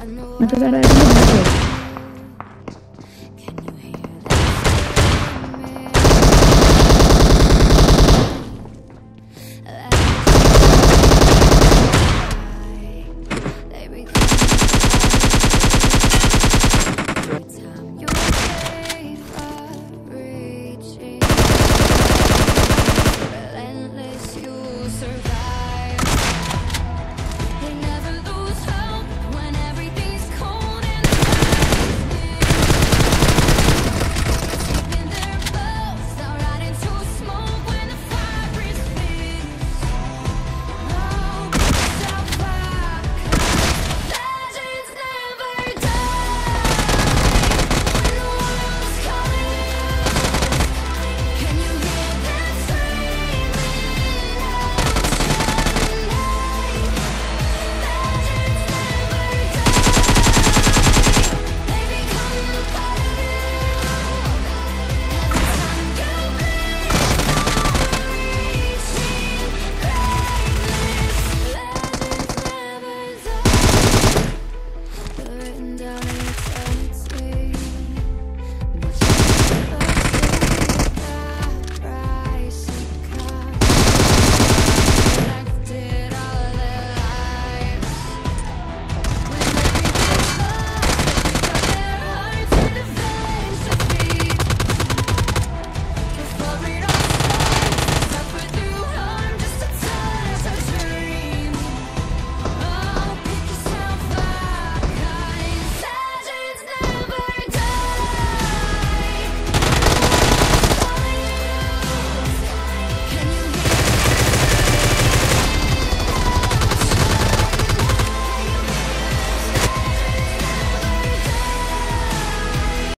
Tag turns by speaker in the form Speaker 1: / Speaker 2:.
Speaker 1: Matagal na rin ako.